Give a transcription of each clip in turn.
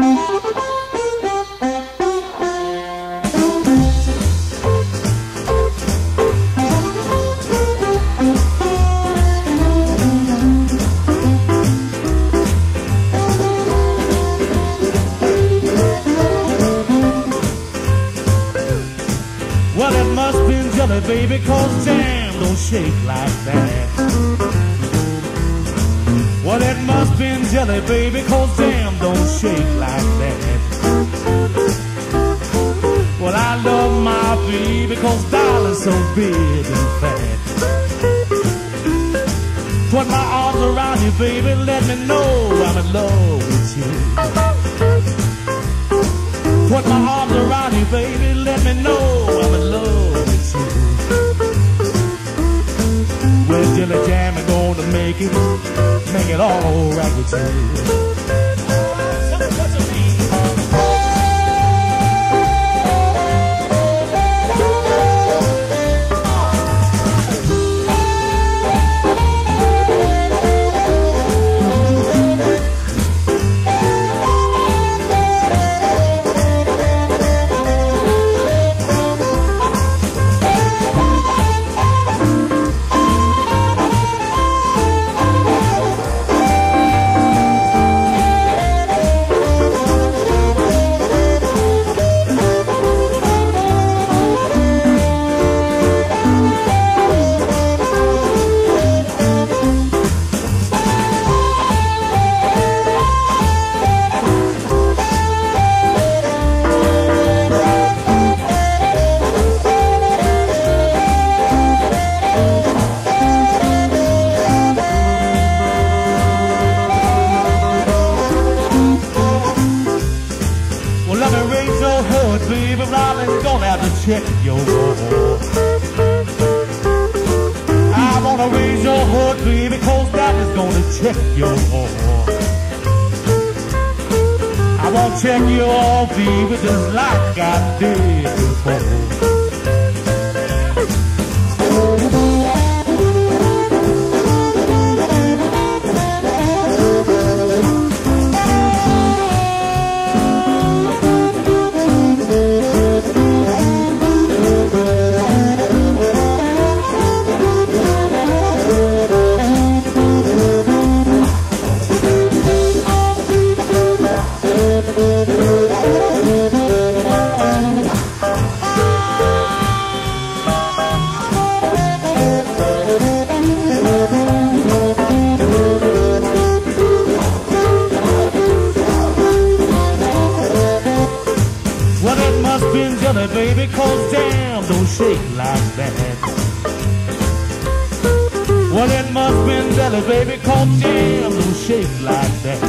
Well, it must been jelly, baby, cause jam don't shake like that. Well, it must be jelly, baby, cause jam don't shake like that. Well, I love my baby cause darling's so big and fat. Put my arms around you, baby, let me know I'm in love with you. Put my arms around you, baby, let me know I'm in love with you. Well, Jelly Jam is gonna make it, make it all right with you. Check your heart. I wanna raise your hood, baby, cause daddy's gonna check your heart. I won't check you all, baby, just like I did before. Shake like that. Well, it must been jelly, baby, cause damn, don't shake like that.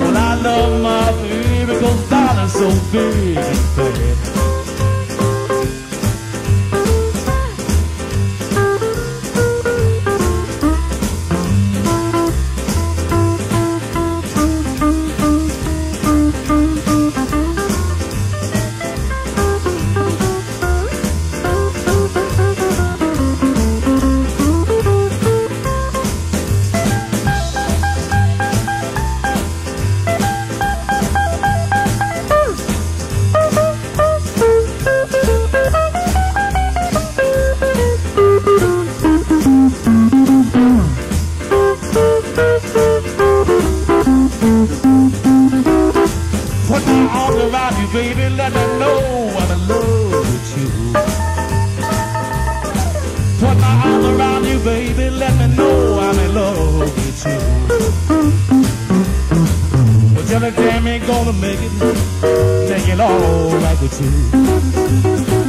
Well, I love my baby, cause darling's so big and fat. Baby, let me know I'm in love with you. Put my arms around you, baby, let me know I'm in love with you. Well, Jelly Jam ain't gonna make it, make it all right with you.